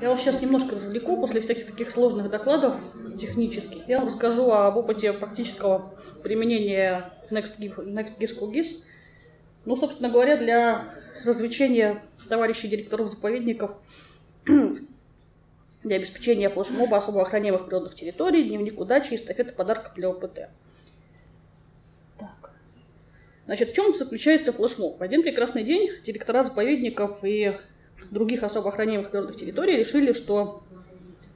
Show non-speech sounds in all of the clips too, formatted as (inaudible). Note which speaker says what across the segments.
Speaker 1: Я вас сейчас немножко развлеку после всяких таких сложных докладов технических. Я вам расскажу об опыте практического применения NextGIS QGIS. Ну, собственно говоря, для развлечения товарищей директоров заповедников (clears throat) для обеспечения флешмоба особо охраняемых природных территорий, дневник удачи и эстафеты подарков для ОПТ. Так. Значит, в чем заключается флешмоб? В один прекрасный день директора заповедников и других особо охраняемых природных территорий решили, что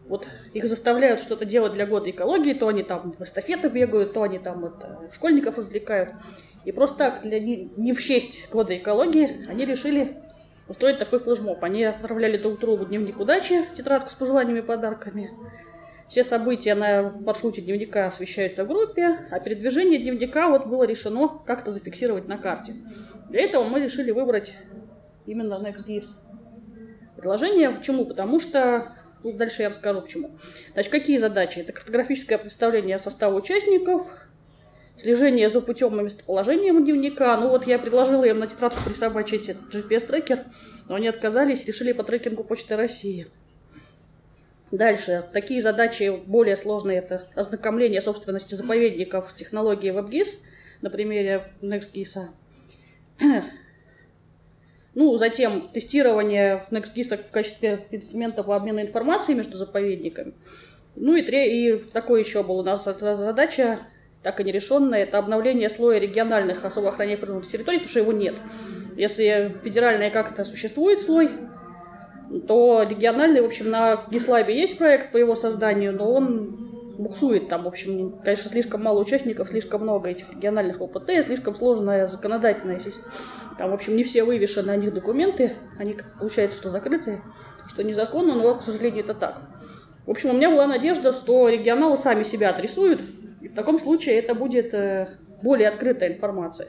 Speaker 1: вот их заставляют что-то делать для года экологии, то они там в эстафеты бегают, то они там это, школьников развлекают. И просто так, для, не в честь года экологии, они решили устроить такой флешмоб. Они отправляли друг другу дневник удачи, тетрадку с пожеланиями и подарками. Все события на маршруте дневника освещаются в группе, а передвижение дневника вот было решено как-то зафиксировать на карте. Для этого мы решили выбрать именно NextGIS приложение. Почему? Потому что ну, дальше я расскажу почему. Значит, какие задачи? Это картографическое представление состава участников, слежение за путем и местоположением дневника. Ну вот я предложила им на тетрадку присобачить GPS-трекер, но они отказались, решили по трекингу Почты России. Дальше. Такие задачи более сложные. Это ознакомление собственности заповедников с технологией WebGIS на примере NextGIS. Ну, затем тестирование NextGIS в качестве инструмента по обмену информацией между заповедниками. Ну и, и такой еще был у нас задача так и нерешенное, это обновление слоя региональных особо охраняемых природных территорий, потому что его нет. Если федеральный как-то существует слой, то региональный, в общем, на Гислабе есть проект по его созданию, но он буксует там, в общем, конечно, слишком мало участников, слишком много этих региональных ОПТ, слишком сложная законодательная система. Там, в общем, не все вывешены на них документы, они, получается, что закрытые, что незаконно, но, к сожалению, это так. В общем, у меня была надежда, что регионалы сами себя отрисуют, и в таком случае это будет э, более открытая информация.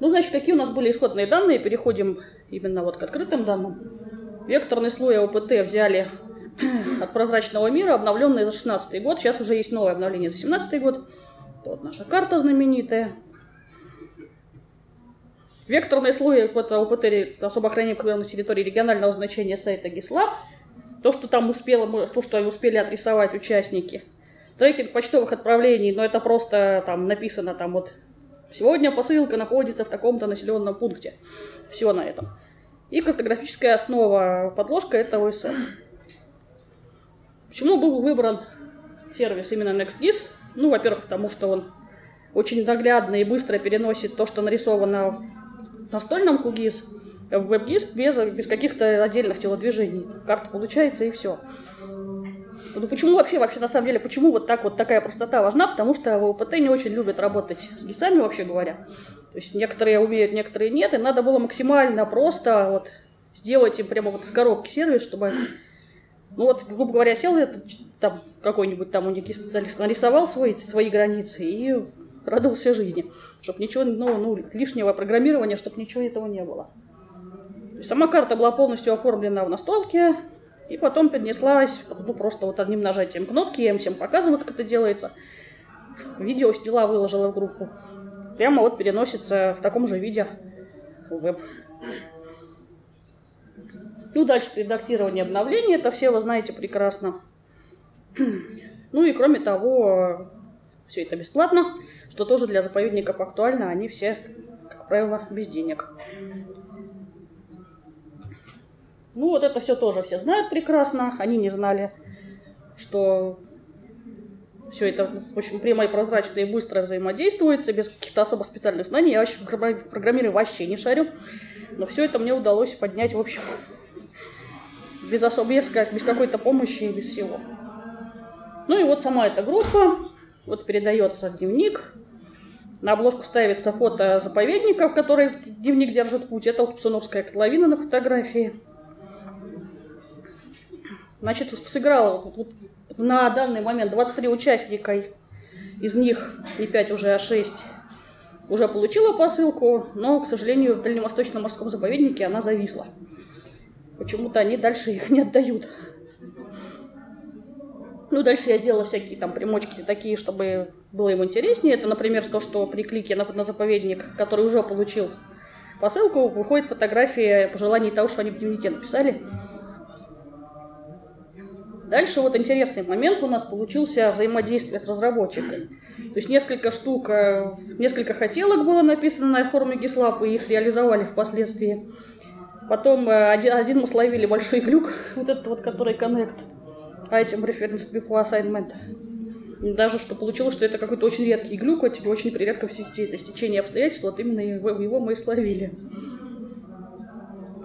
Speaker 1: Ну, значит, какие у нас были исходные данные? Переходим именно вот к открытым данным. Векторный слой ОПТ взяли от прозрачного мира, обновленный за 16 год. Сейчас уже есть новое обновление за 17 год. Вот наша карта знаменитая. Векторный слой это ОПТ особо охраняемых территорий регионального значения сайта GISLab – то, что там успело, то, что успели отрисовать участники. Трекинг почтовых отправлений, но это просто там написано там вот сегодня посылка находится в таком-то населенном пункте. Все на этом. И картографическая основа подложка это OSM. Почему был выбран сервис именно NextGIS? Ну, во-первых, потому что он очень наглядно и быстро переносит то, что нарисовано в настольном QGIS в WebGIS без, без каких-то отдельных телодвижений. Карта получается и все. Ну почему вообще, вообще на самом деле, почему вот так вот такая простота важна? Потому что в ОПТ не очень любят работать с гисами, вообще говоря. То есть некоторые умеют, некоторые нет, и надо было максимально просто вот сделать им прямо вот из коробки сервис, чтобы ну вот, грубо говоря, сел этот, там какой-нибудь там у них специалист, нарисовал свои, свои границы и продался жизни, чтобы ничего, ну, ну, лишнего программирования, чтобы ничего этого не было. Сама карта была полностью оформлена в настолке, и потом перенеслась ну, просто вот одним нажатием кнопки. Я им всем показывала, как это делается. Видео сняла, выложила в группу. Прямо вот переносится в таком же виде в веб. Ну, дальше редактирование обновления. Это все вы знаете прекрасно. Ну и кроме того, все это бесплатно, что тоже для заповедников актуально. Они все, как правило, без денег. Ну, вот это все тоже все знают прекрасно. Они не знали, что все это очень прямо и прозрачно и быстро взаимодействуется, без каких-то особо специальных знаний. Я вообще в программировании вообще не шарю. Но все это мне удалось поднять, в общем, без особо, без, без какой-то помощи и без всего. Ну и вот сама эта группа, вот передается дневник, на обложку ставится фото заповедника, в который дневник держит путь. Это вот Псуновская котловина на фотографии. Значит, сыграло на данный момент 23 участника, из них не 5 уже, а 6 уже получила посылку, но, к сожалению, в Дальневосточном морском заповеднике она зависла. Почему-то они дальше их не отдают. Ну, дальше я делала всякие там примочки такие, чтобы было ему интереснее. Это, например, то, что при клике на, на заповедник, который уже получил посылку, выходит фотография пожеланий того, что они в дневнике написали. Дальше вот интересный момент у нас получился взаимодействие с разработчиками. То есть несколько штук, э, несколько хотелок было написано на форме GitLab, и их реализовали впоследствии. Потом э, один, один мы словили большой глюк, вот этот вот, который connect, item reference before assignment. Даже что получилось, что это какой-то очень редкий глюк, очень редко в сети. Это стечение обстоятельств, вот именно его, его мы и словили.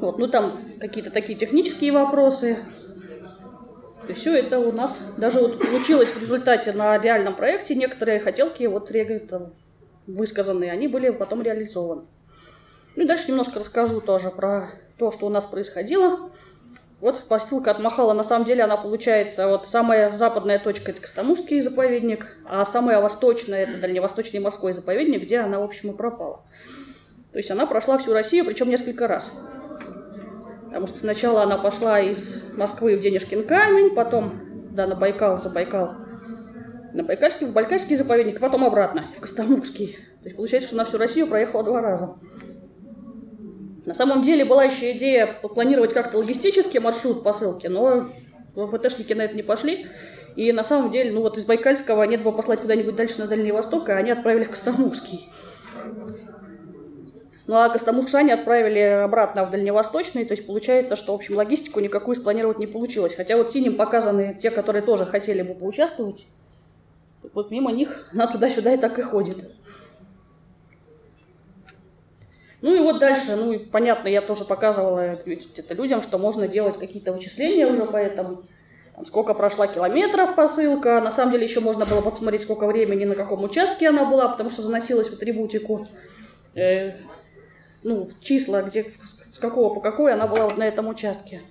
Speaker 1: Вот, ну там какие-то такие технические вопросы, и все это у нас даже вот получилось в результате на реальном проекте. Некоторые хотелки вот там, высказанные, они были потом реализованы. Ну и дальше немножко расскажу тоже про то, что у нас происходило. Вот посылка от Махала, на самом деле она получается, вот самая западная точка это Костомушский заповедник, а самая восточная это Дальневосточный морской заповедник, где она, в общем, и пропала. То есть она прошла всю Россию, причем несколько раз. Потому что сначала она пошла из Москвы в Денежкин камень, потом да, на Байкал, за Байкал, на Байкальский, в Байкальский заповедник, потом обратно, в Костомукский. То есть получается, что на всю Россию проехала два раза. На самом деле была еще идея планировать как-то логистический маршрут посылки, но ВПТшники на это не пошли. И на самом деле, ну вот из Байкальского нет бы послать куда-нибудь дальше на Дальний Восток, а они отправили в Костомукский. Ну а Костомукшане отправили обратно в Дальневосточный, то есть получается, что, в общем, логистику никакую спланировать не получилось. Хотя вот синим показаны те, которые тоже хотели бы поучаствовать. Вот мимо них она туда-сюда и так и ходит. Ну и вот дальше, ну и понятно, я тоже показывала это людям, что можно делать какие-то вычисления уже по этому. Там, сколько прошла километров посылка. На самом деле еще можно было посмотреть, сколько времени, на каком участке она была, потому что заносилась в атрибутику. Э, ну, в числа, где, с какого по какой она была вот на этом участке.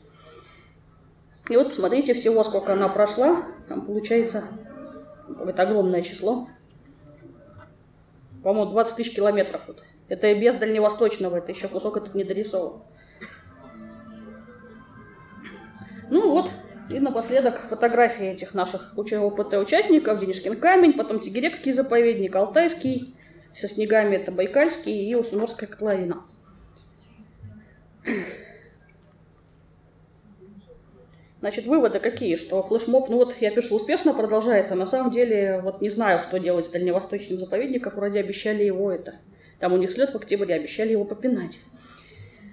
Speaker 1: И вот посмотрите всего, сколько она прошла. Там получается какое-то огромное число. По-моему, 20 тысяч километров. Вот. Это без дальневосточного, это еще кусок этот не дорисован. Ну вот, и напоследок фотографии этих наших ОПТ участников. Денежкин камень, потом Тигирекский заповедник, Алтайский, со снегами это Байкальский и Усунорская котловина. Значит, выводы какие? Что флешмоб, ну вот я пишу, успешно продолжается. На самом деле, вот не знаю, что делать с дальневосточным заповедником. Вроде обещали его это. Там у них слет в октябре, обещали его попинать.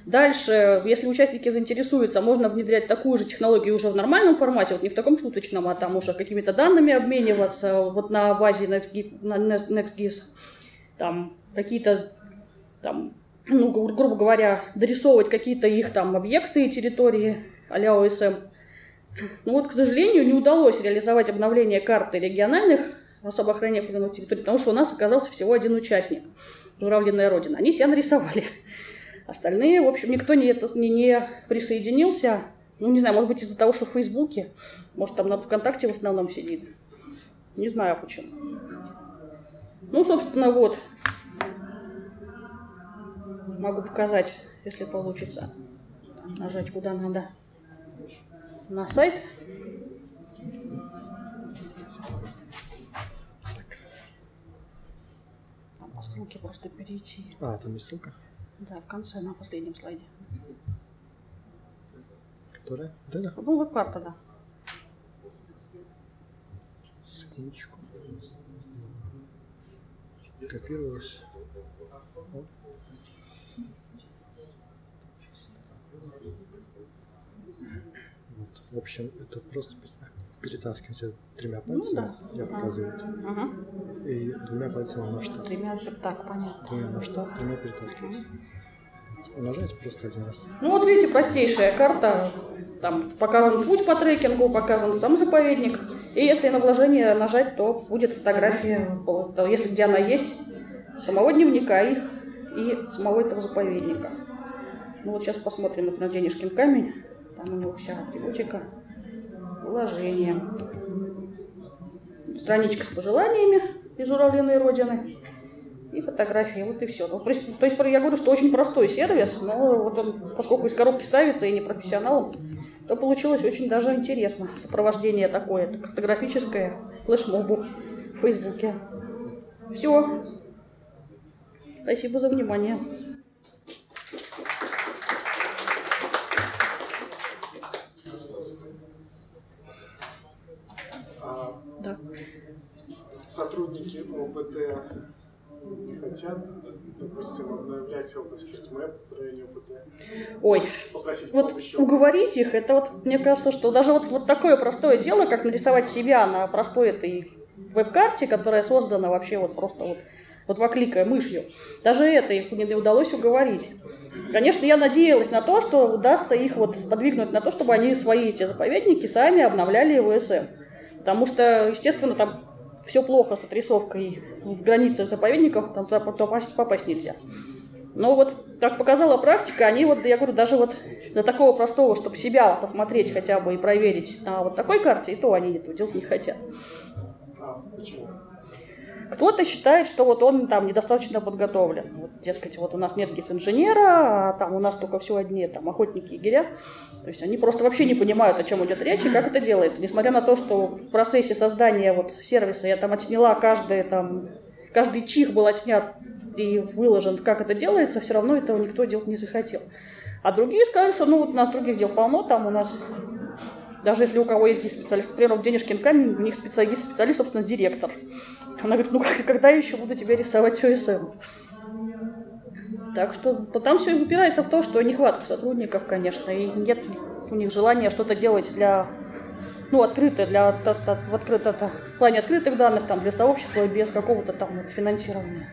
Speaker 1: Дальше, если участники заинтересуются, можно внедрять такую же технологию уже в нормальном формате, вот не в таком шуточном, а там уже какими-то данными обмениваться, вот на базе NextGIS там какие-то там, ну, грубо говоря, дорисовывать какие-то их там объекты и территории а-ля ОСМ. Ну вот, к сожалению, не удалось реализовать обновление карты региональных особо охраняемых территорий, потому что у нас оказался всего один участник, Журавлиная Родина. Они себя нарисовали. Остальные, в общем, никто не, не, не присоединился. Ну, не знаю, может быть, из-за того, что в Фейсбуке, может, там на ВКонтакте в основном сидит. Не знаю почему. Ну, собственно, вот. Могу показать, если получится. Нажать куда надо. На сайт. Ссылке просто перейти.
Speaker 2: А, там есть ссылка?
Speaker 1: Да, в конце, на последнем слайде.
Speaker 2: Которая? Да, да.
Speaker 1: Ну, веб-карта, да.
Speaker 2: Секундочку копировалось. Вот. Вот. В общем, это просто перетаскиваете тремя ну пальцами, ну, да. я показываю ага. и двумя пальцами на штат.
Speaker 1: Тремя, так, понятно.
Speaker 2: Тремя на штат, тремя перетаскиваете. Нажать просто один раз.
Speaker 1: Ну вот видите, простейшая карта. Там показан путь по трекингу, показан сам заповедник. И если на вложение нажать, то будет фотография, если где она есть, самого дневника их и самого этого заповедника. Ну вот сейчас посмотрим, например, Денежкин камень. Там у него вся атрибутика. Вложение. Страничка с пожеланиями из журавлиной родины. И фотографии. Вот и все. Ну, то, есть, то есть я говорю, что очень простой сервис, но вот он, поскольку из коробки ставится и не профессионалом, то получилось очень даже интересно. Сопровождение такое, картографическое, флешмобу в Фейсбуке. Все. Спасибо за внимание.
Speaker 3: Не хотят, допустим, обновлять области ТМЭП в районе ОБТ?
Speaker 1: Ой, вот помощи. уговорить их, это вот, мне кажется, что даже вот, вот такое простое дело, как нарисовать себя на простой этой веб-карте, которая создана вообще вот просто вот вот вокликая мышью. Даже это их не удалось уговорить. Конечно, я надеялась на то, что удастся их вот сподвигнуть на то, чтобы они свои эти заповедники сами обновляли ВСМ. Потому что, естественно, там все плохо с отрисовкой в границах заповедников, там туда попасть, попасть нельзя. Но вот, как показала практика, они вот, я говорю, даже вот до такого простого, чтобы себя посмотреть хотя бы и проверить на вот такой карте, и то они этого делать не хотят.
Speaker 3: А, почему?
Speaker 1: Кто-то считает, что вот он там недостаточно подготовлен. Вот, дескать, вот у нас нет гис-инженера, а там у нас только все одни там охотники и егеря. То есть они просто вообще не понимают, о чем идет речь и как это делается. Несмотря на то, что в процессе создания вот сервиса я там отсняла каждый там, каждый чих был отснят и выложен, как это делается, все равно этого никто делать не захотел. А другие сказали, что ну вот у нас других дел полно, там у нас даже если у кого есть специалист, например, в Денежкин камень, у них специалист, специалист, собственно, директор. Она говорит, ну когда я еще буду тебе рисовать ОСМ? Так что там все упирается в то, что нехватка сотрудников, конечно, и нет у них желания что-то делать для, ну, открытое, для, в, открыто, в плане открытых данных, там, для сообщества без какого-то там вот, финансирования.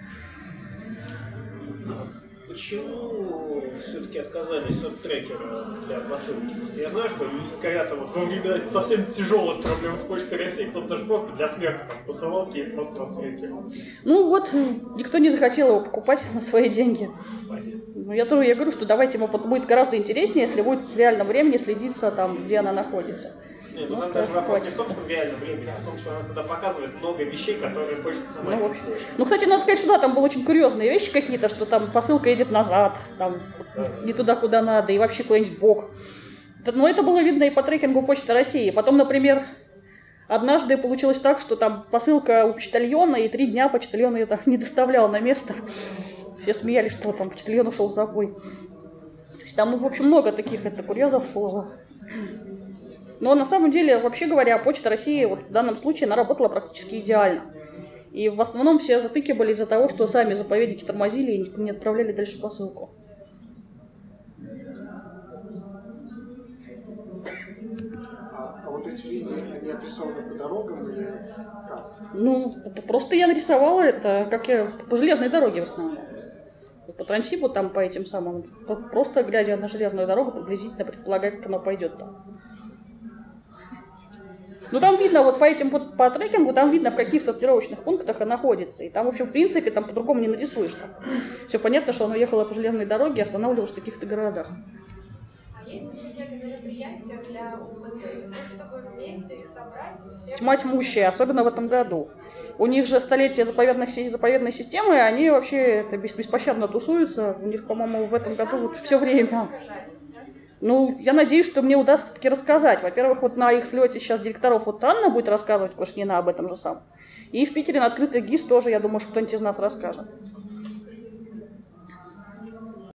Speaker 4: Почему все-таки отказались от трекера для посылки? Я знаю, что когда-то вот во время совсем тяжелых проблем с Почтой России кто-то даже просто для смеха там, посылал Киев Москва с трекером.
Speaker 1: Ну вот, никто не захотел его покупать на свои деньги. Ну, я тоже я говорю, что давайте ему будет гораздо интереснее, если будет в реальном времени следиться там, где она находится.
Speaker 4: Нет, ну, даже вопрос не в том, что в реальном времени, а в том, что она туда показывает много вещей, которые хочется сама
Speaker 1: ну, общем. ну, кстати, надо сказать, что да, там были очень курьезные вещи какие-то, что там посылка едет назад, там да. не туда, куда надо, и вообще куда-нибудь бок. Но это было видно и по трекингу Почты России. Потом, например, однажды получилось так, что там посылка у почтальона, и три дня почтальон ее там (laughs) не доставлял на место. Все смеялись, что там почтальон ушел в забой. Там, в общем, много таких это курьезов было. Но на самом деле, вообще говоря, Почта России вот в данном случае она работала практически идеально. И в основном все затыки были из-за того, что сами заповедники тормозили и не отправляли дальше посылку.
Speaker 3: А, а вот эти линии, они отрисованы по дорогам или как?
Speaker 1: Ну, просто я нарисовала это, как я по железной дороге в основном. По трансибу там, по этим самым, просто глядя на железную дорогу, приблизительно предполагать, как оно пойдет там. Ну, там видно, вот по этим вот по трекингу, там видно, в каких сортировочных пунктах она находится. И там, в общем, в принципе, там по-другому не нарисуешь. Там. Все понятно, что она ехала по железной дороге и останавливалась в каких-то городах.
Speaker 5: А есть какие-то мероприятия для УБТ, чтобы вместе их собрать? Всех...
Speaker 1: Тьма тьмущая, особенно в этом году. У них же столетие заповедных, заповедной системы, они вообще это беспощадно тусуются. У них, по-моему, в этом году вот все время. Сказать. Ну, я надеюсь, что мне удастся таки рассказать. Во-первых, вот на их слете сейчас директоров вот Анна будет рассказывать Квашнина об этом же самом. И в Питере на открытый ГИС тоже, я думаю, что кто-нибудь из нас расскажет.